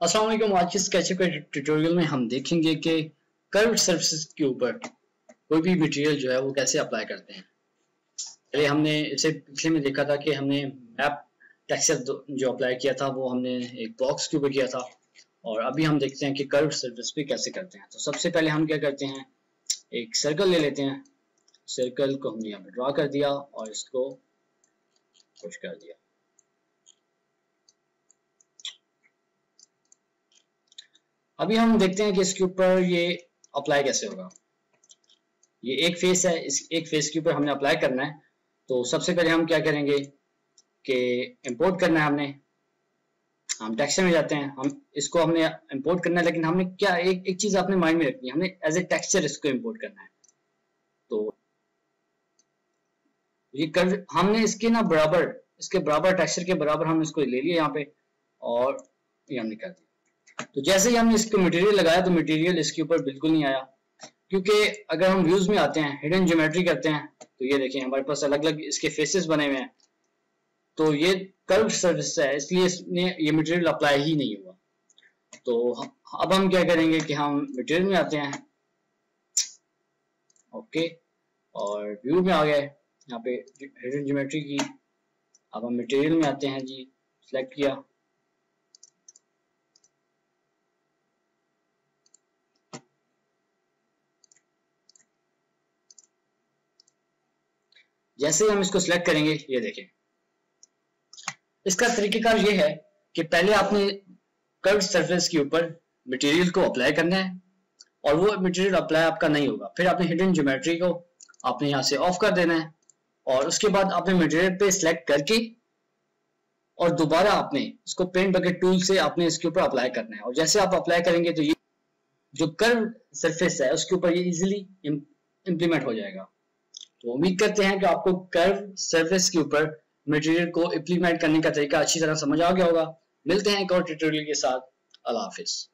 वालेकुम आज के स्केचअप के ट्यूटोरियल में हम देखेंगे कि कर्व सरफेस के ऊपर कोई भी मटेरियल जो है वो कैसे अप्लाई करते हैं। पहले हमने इसे पिछले में देखा था कि हमने मैप टेक्सचर जो अप्लाई किया था, वो हमने एक बॉक्स के ऊपर किया था और अभी हम देखते हैं कि कर्व सरफेस पे कैसे करते हैं। तो सबसे पहले हम क्या करते हैं, एक सर्कल ले लेते हैं। सर्कल को हमने यहाँ पर ड्रा कर दिया और इसको पुश कर दिया। अभी हम देखते हैं कि इसके ऊपर ये अप्लाई कैसे होगा। ये एक फेस है, इस एक फेस के ऊपर हमने अप्लाई करना है। तो सबसे पहले हम क्या करेंगे कि इंपोर्ट करना है हमने। हम टेक्सचर में जाते हैं, हम इसको हमने इंपोर्ट करना है, लेकिन हमने क्या एक एक चीज़ अपने माइंड में रखनी है। हमने एज ए टेक्सचर इसको इंपोर्ट करना है। तो ये कर, हमने इसके ना बराबर, इसके बराबर टेक्सचर के बराबर हम इसको ले लिया यहाँ पे और ये हमने कर दिया। तो जैसे ही हमने इसको मटेरियल लगाया तो मटेरियल इसके ऊपर बिल्कुल नहीं आया। क्योंकि अगर हम व्यूज़ में आते हैं हिडन ज्योमेट्री करते हैं तो ये देखें हमारे पास अलग अलग इसके फेसेस बने हुए हैं। तो ये कर्व सर्विस है, इसलिए इसने ये मटेरियल अप्लाई ही नहीं हुआ। तो अब हम क्या करेंगे कि हम मटेरियल में आते हैं। ओके और व्यू में आ गए। यहाँ पे हिडन ज्योमेट्री की। अब हम मटेरियल में आते हैं जी सिलेक्ट किया। जैसे ही हम इसको सिलेक्ट करेंगे, ये देखें। इसका तरीकेकार ये है कि पहले आपने कर्व सरफेस के ऊपर मटेरियल को अप्लाई करना है और वो मटेरियल अप्लाई आपका नहीं होगा। फिर आपने हिडन ज्योमेट्री को आपने यहाँ से ऑफ़ कर देना है और उसके बाद आपने मटेरियल पे सिलेक्ट करके और दोबारा आपने इसको पेंट बकेट टूल से आपने इसके ऊपर अप्लाई करना है। और जैसे आप अप्लाई करेंगे तो ये जो कर्व सरफेस है, उसके ऊपर ये इजिली इम्प्लीमेंट हो जाएगा। तो उम्मीद करते हैं कि आपको कर्व सरफेस के ऊपर मटेरियल को इम्प्लीमेंट करने का तरीका अच्छी तरह समझ आ गया होगा। मिलते हैं एक और ट्यूटोरियल के साथ। अल्लाह हाफिज़।